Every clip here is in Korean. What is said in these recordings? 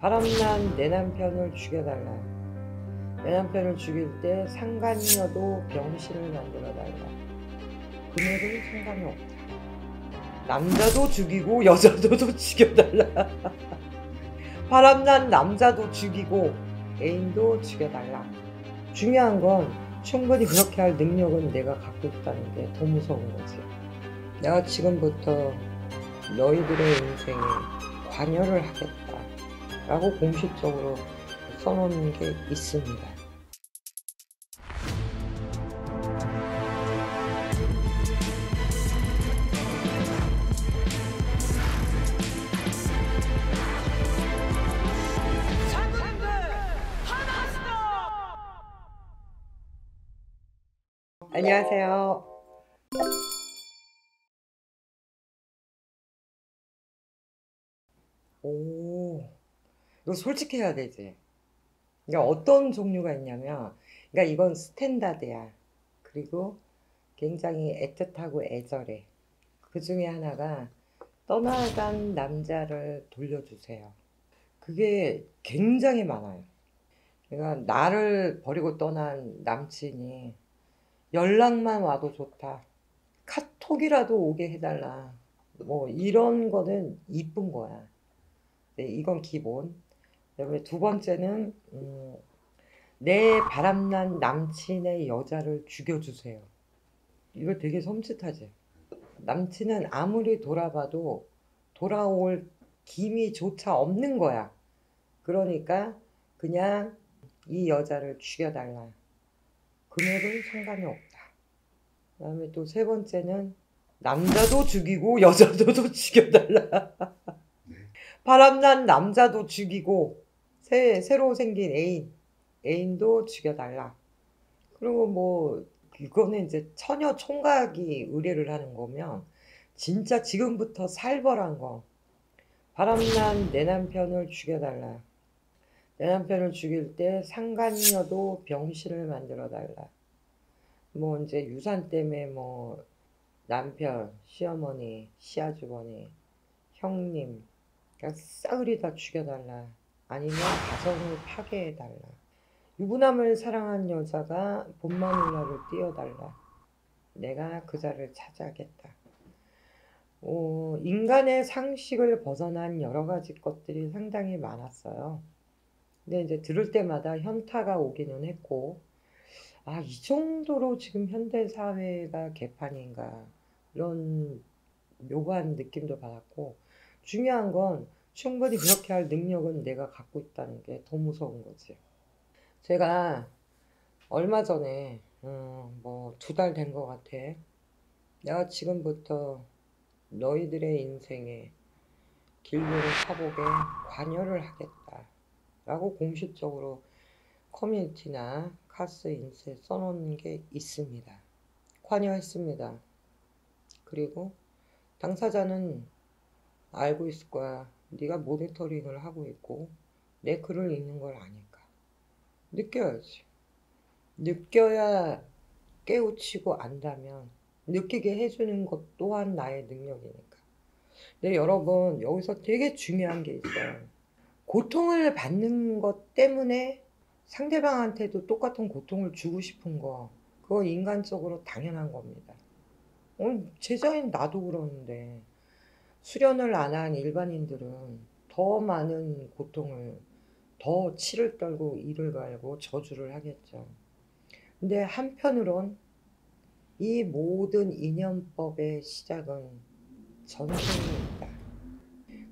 바람난 내 남편을 죽여달라. 내 남편을 죽일 때 상간녀도 병신을 만들어달라. 금액은 상관이 없다. 남자도 죽이고 여자도 죽여달라. 바람난 남자도 죽이고 애인도 죽여달라. 중요한 건 충분히 그렇게 할 능력은 내가 갖고 있다는 게 더 무서운 거지. 내가 지금부터 너희들의 인생에 관여를 하겠다. 라고 공식적으로 써놓는 게 있습니다. 안녕하세요. 오, 이거 솔직해야 되지. 그러니까 어떤 종류가 있냐면, 그러니까 이건 스탠다드야. 그리고 굉장히 애틋하고 애절해. 그 중에 하나가 떠나간 남자를 돌려주세요. 그게 굉장히 많아요. 그러니까 나를 버리고 떠난 남친이 연락만 와도 좋다. 카톡이라도 오게 해달라. 뭐 이런 거는 이쁜 거야. 네, 이건 기본. 그다음에 두 번째는 음, 내 바람난 남친의 여자를 죽여주세요. 이거 되게 섬찟하지. 남친은 아무리 돌아봐도 돌아올 기미조차 없는 거야. 그러니까 그냥 이 여자를 죽여달라. 금액은 상관이 없다. 그 다음에 또 세 번째는 남자도 죽이고 여자도 죽여달라. 바람난 남자도 죽이고 새, 새로 생긴 애인 애인도 죽여달라. 그리고 뭐 이거는 이제 처녀 총각이 의뢰를 하는 거면 진짜 지금부터 살벌한 거 바람난 내 남편을 죽여달라. 내 남편을 죽일 때 상간녀도 병신을 만들어 달라. 뭐 이제 유산 때문에 뭐 남편, 시어머니, 시아주머니, 형님 그냥 싸그리 다 죽여달라. 아니면 가정을 파괴해달라. 유부남을 사랑한 여자가 봄마눌라를 띄워달라. 내가 그자를 찾아야겠다. 어, 인간의 상식을 벗어난 여러 가지 것들이 상당히 많았어요. 근데 이제 들을 때마다 현타가 오기는 했고, 아, 이 정도로 지금 현대 사회가 개판인가, 이런 묘한 느낌도 받았고, 중요한 건 충분히 그렇게 할 능력은 내가 갖고 있다는 게 더 무서운 거지. 제가 얼마 전에, 음, 뭐, 두 달 된 것 같아. 내가 지금부터 너희들의 인생에 길고를 사복에 관여를 하겠다. 라고 공식적으로 커뮤니티나 카스 인스에 써놓는 게 있습니다. 관여했습니다. 그리고 당사자는 알고 있을 거야. 네가 모니터링을 하고 있고 내 글을 읽는 걸 아니까. 느껴야지. 느껴야 깨우치고 안다면 느끼게 해주는 것 또한 나의 능력이니까. 근데 여러분 여기서 되게 중요한 게 있어요. 고통을 받는 것 때문에 상대방한테도 똑같은 고통을 주고 싶은 거 그건 인간적으로 당연한 겁니다. 어, 제자인 나도 그러는데 수련을 안 한 일반인들은 더 많은 고통을 더 치를 떨고 이를 갈고 저주를 하겠죠. 근데 한편으론 이 모든 인연법의 시작은 전생입니다.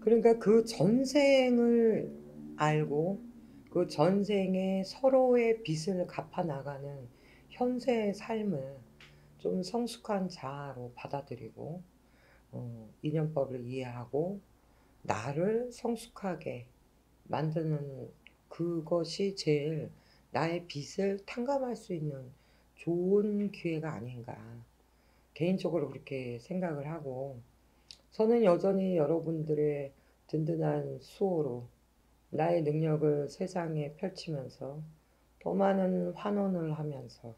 그러니까 그 전생을 알고 그 전생에 서로의 빚을 갚아 나가는 현세의 삶을 좀 성숙한 자아로 받아들이고 어, 인연법을 이해하고 나를 성숙하게 만드는 그것이 제일 나의 빚을 탕감할 수 있는 좋은 기회가 아닌가. 개인적으로 그렇게 생각을 하고 저는 여전히 여러분들의 든든한 수호로 나의 능력을 세상에 펼치면서 더 많은 환원을 하면서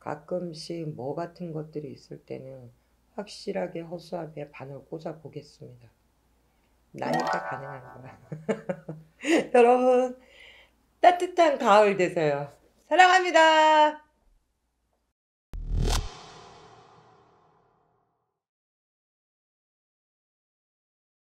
가끔씩 뭐 같은 것들이 있을 때는 확실하게 허수아비에 바늘 꽂아 보겠습니다. 나니까 가능한 거야. 여러분 따뜻한 가을 되세요. 사랑합니다.